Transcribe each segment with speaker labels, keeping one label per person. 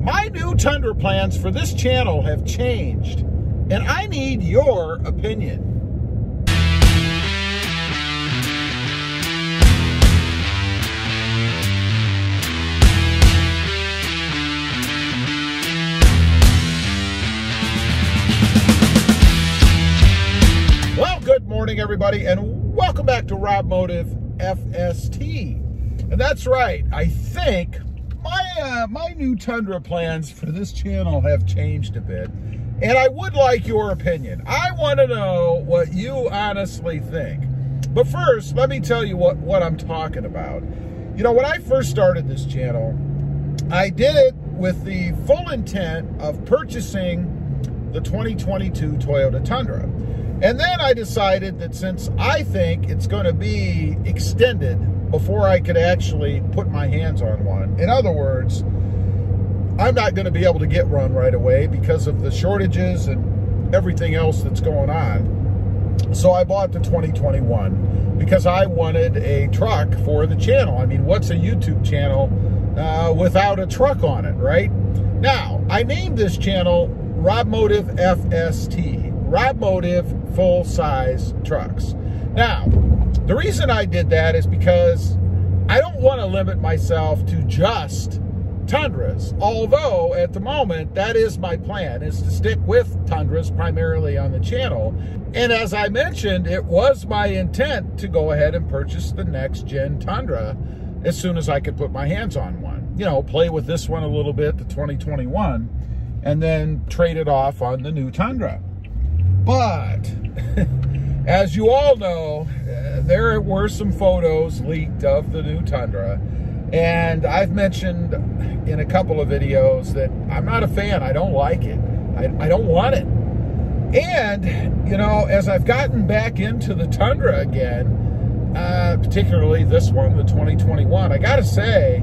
Speaker 1: my new Tundra plans for this channel have changed, and I need your opinion. Well, good morning, everybody, and welcome back to Rob Motive FST. And that's right, I think my uh, my new Tundra plans for this channel have changed a bit, and I would like your opinion. I want to know what you honestly think. But first, let me tell you what, what I'm talking about. You know, when I first started this channel, I did it with the full intent of purchasing the 2022 Toyota Tundra. And then I decided that since I think it's going to be extended before I could actually put my hands on one, in other words, I'm not going to be able to get one right away because of the shortages and everything else that's going on. So I bought the 2021 because I wanted a truck for the channel. I mean, what's a YouTube channel uh, without a truck on it, right? Now, I named this channel Rob Motive FST, Rob Motive full size trucks. Now, the reason I did that is because I don't want to limit myself to just Tundras, although at the moment that is my plan, is to stick with Tundras primarily on the channel. And as I mentioned, it was my intent to go ahead and purchase the next gen Tundra as soon as I could put my hands on one. You know, play with this one a little bit, the 2021, and then trade it off on the new Tundra. But as you all know, uh, there were some photos leaked of the new Tundra. And I've mentioned in a couple of videos that I'm not a fan. I don't like it. I, I don't want it. And, you know, as I've gotten back into the Tundra again, uh, particularly this one, the 2021, I got to say,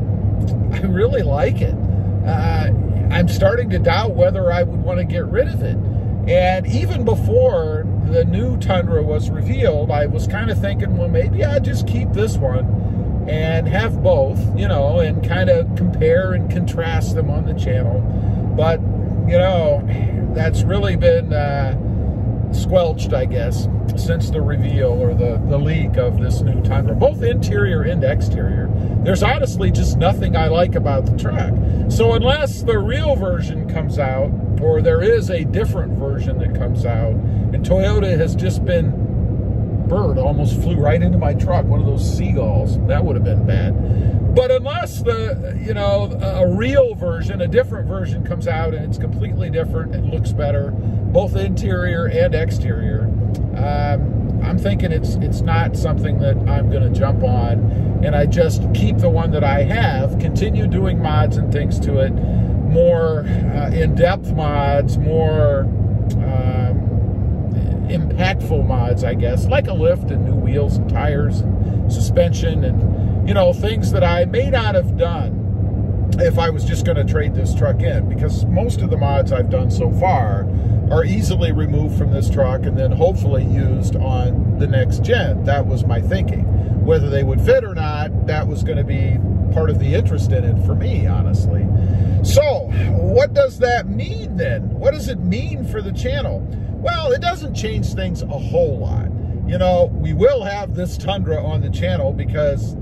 Speaker 1: I really like it. Uh, I'm starting to doubt whether I would want to get rid of it. And even before the new Tundra was revealed, I was kind of thinking, well, maybe I'll just keep this one and have both, you know, and kind of compare and contrast them on the channel. But, you know, that's really been uh, squelched, I guess, since the reveal or the, the leak of this new Tundra, both interior and exterior. There's honestly just nothing I like about the truck. So unless the real version comes out, or there is a different version that comes out, and Toyota has just been bird almost flew right into my truck, one of those seagulls. That would have been bad. But unless the, you know, a real version, a different version comes out and it's completely different, it looks better, both interior and exterior, um, I'm thinking it's it's not something that I'm going to jump on, and I just keep the one that I have, continue doing mods and things to it, more uh, in-depth mods, more um, impactful mods, I guess, like a lift and new wheels and tires and suspension and, you know, things that I may not have done if I was just going to trade this truck in because most of the mods I've done so far are easily removed from this truck and then hopefully used on the next gen. That was my thinking. Whether they would fit or not, that was going to be part of the interest in it for me, honestly. So, what does that mean then? What does it mean for the channel? Well, it doesn't change things a whole lot. You know, we will have this Tundra on the channel because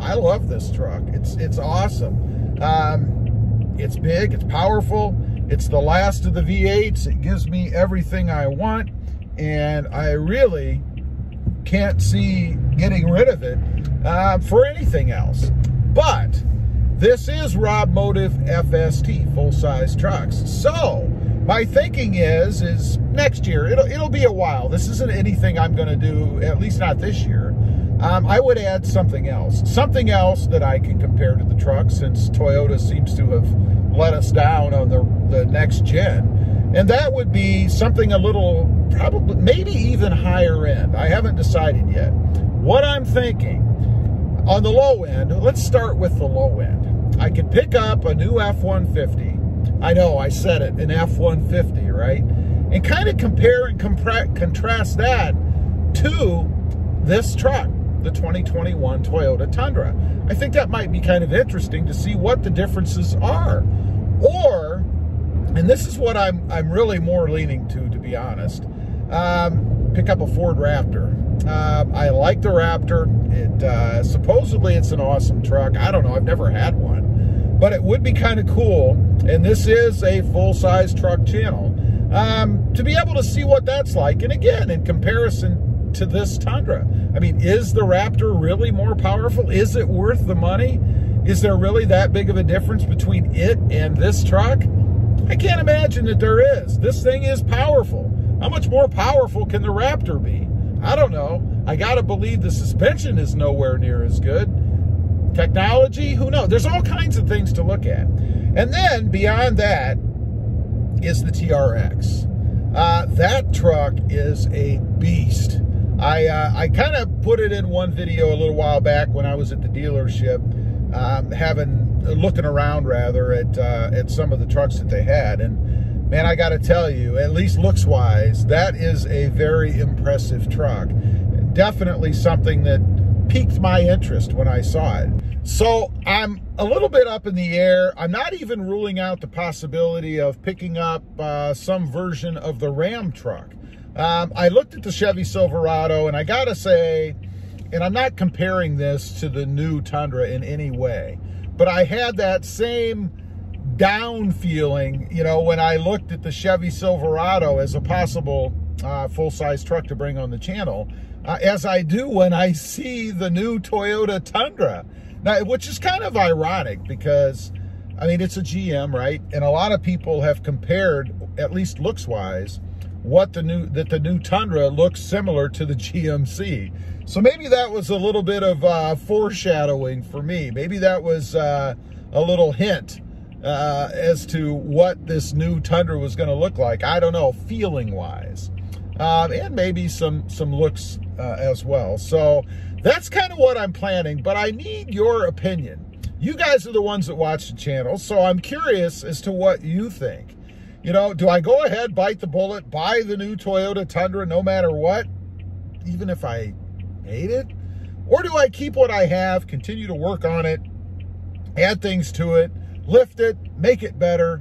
Speaker 1: I love this truck. It's it's awesome. Um, it's big, it's powerful, it's the last of the V8s. It gives me everything I want, and I really can't see getting rid of it uh, for anything else. But this is Rob Motive FST, full-size trucks. So, my thinking is, is next year, it'll, it'll be a while. This isn't anything I'm going to do, at least not this year. Um, I would add something else. Something else that I can compare to the truck since Toyota seems to have let us down on the, the next gen. And that would be something a little, probably, maybe even higher end. I haven't decided yet. What I'm thinking, on the low end, let's start with the low end. I could pick up a new F-150. I know, I said it, an F-150, right? And kind of compare and contrast that to this truck the 2021 Toyota Tundra. I think that might be kind of interesting to see what the differences are. Or and this is what I'm I'm really more leaning to, to be honest. Um, pick up a Ford Raptor. Um, I like the Raptor. It uh, supposedly it's an awesome truck. I don't know. I've never had one, but it would be kind of cool. And this is a full size truck channel um, to be able to see what that's like. And again, in comparison to this Tundra, I mean, is the Raptor really more powerful? Is it worth the money? Is there really that big of a difference between it and this truck? I can't imagine that there is. This thing is powerful. How much more powerful can the Raptor be? I don't know. I got to believe the suspension is nowhere near as good. Technology, who knows? There's all kinds of things to look at. And then beyond that is the TRX. Uh, that truck is a beast. I, uh, I kind of put it in one video a little while back when I was at the dealership, um, having looking around rather at uh, at some of the trucks that they had, and man, I got to tell you, at least looks wise, that is a very impressive truck. Definitely something that piqued my interest when I saw it. So I'm a little bit up in the air. I'm not even ruling out the possibility of picking up uh, some version of the Ram truck. Um, I looked at the Chevy Silverado, and I got to say, and I'm not comparing this to the new Tundra in any way, but I had that same down feeling, you know, when I looked at the Chevy Silverado as a possible uh, full-size truck to bring on the channel, uh, as I do when I see the new Toyota Tundra. Now, which is kind of ironic because, I mean, it's a GM, right? And a lot of people have compared, at least looks-wise, what the new that the new Tundra looks similar to the GMC. So maybe that was a little bit of uh, foreshadowing for me. Maybe that was uh, a little hint uh, as to what this new Tundra was going to look like. I don't know, feeling wise, um, and maybe some some looks uh, as well. So that's kind of what I'm planning. But I need your opinion. You guys are the ones that watch the channel, so I'm curious as to what you think. You know, do I go ahead, bite the bullet, buy the new Toyota Tundra no matter what, even if I hate it? Or do I keep what I have, continue to work on it, add things to it, lift it, make it better,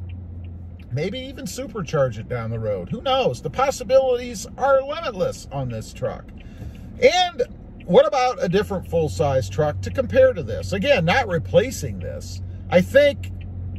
Speaker 1: maybe even supercharge it down the road? Who knows? The possibilities are limitless on this truck. And what about a different full-size truck to compare to this? Again, not replacing this. I think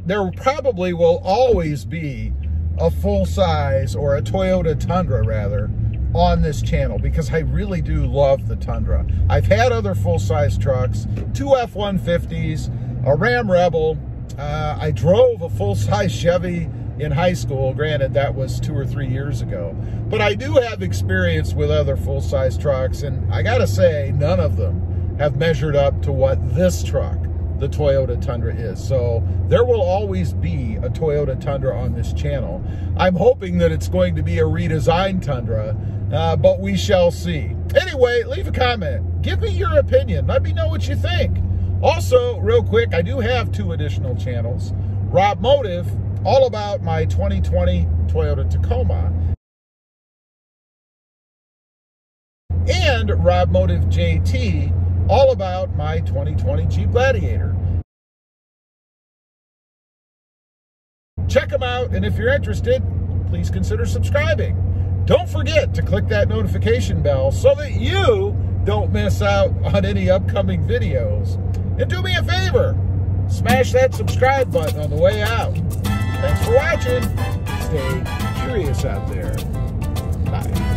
Speaker 1: there probably will always be a full size or a Toyota Tundra rather on this channel because I really do love the Tundra. I've had other full size trucks, two F-150s, a Ram Rebel. Uh, I drove a full size Chevy in high school. Granted, that was two or three years ago. But I do have experience with other full size trucks and I gotta say, none of them have measured up to what this truck the Toyota Tundra is. So there will always be a Toyota Tundra on this channel. I'm hoping that it's going to be a redesigned Tundra, uh, but we shall see. Anyway, leave a comment. Give me your opinion. Let me know what you think. Also, real quick, I do have two additional channels. Rob Motive, all about my 2020 Toyota Tacoma. And Rob Motive JT, all about my 2020 Jeep Gladiator. Check them out, and if you're interested, please consider subscribing. Don't forget to click that notification bell so that you don't miss out on any upcoming videos. And do me a favor, smash that subscribe button on the way out. Thanks for watching. Stay curious out there. Bye.